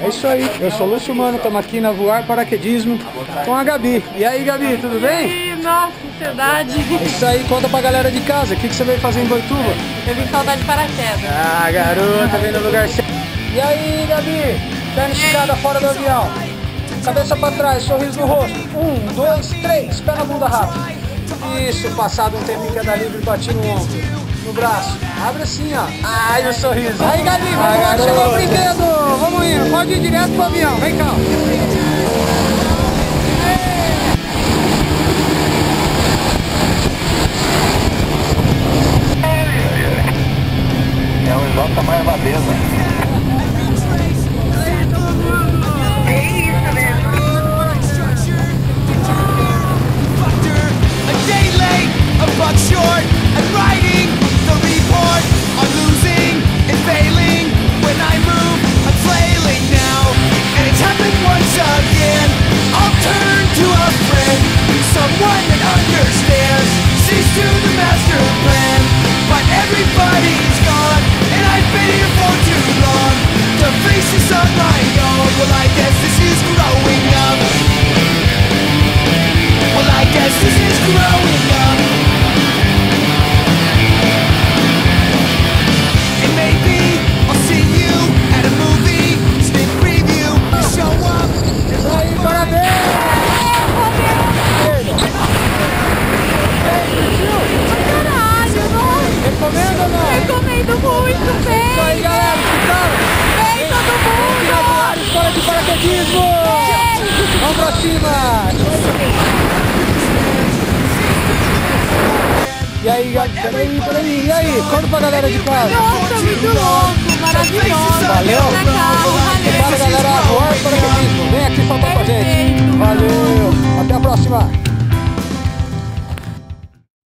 É isso aí, eu sou Lúcio Mano, estamos aqui na Voar Paraquedismo com a Gabi. E aí, Gabi, tudo bem? Ih, nossa, que ansiedade. É isso aí, conta pra galera de casa, o que, que você veio fazer em Boituva? Eu vim saudade de paraquedas. Ah, garota, vem no lugar certo. E aí, Gabi, perna esticada fora do avião. Cabeça pra trás, sorriso no rosto. Um, dois, três, pé na bunda rápido. Isso, passado um tempinho queda livre, bati no ombro. No braço. Abre assim, ó. Ai, o sorriso. Aí, Gabi, vamos lá, chegou o brinquedo. Vamos indo, pode ir direto pro avião. Vem cá. É um J mais Valesa. Well I guess E aí, Gabi, peraí, peraí, e aí? Conta pra galera de casa. Nossa, muito louco, maravilhoso. Valeu?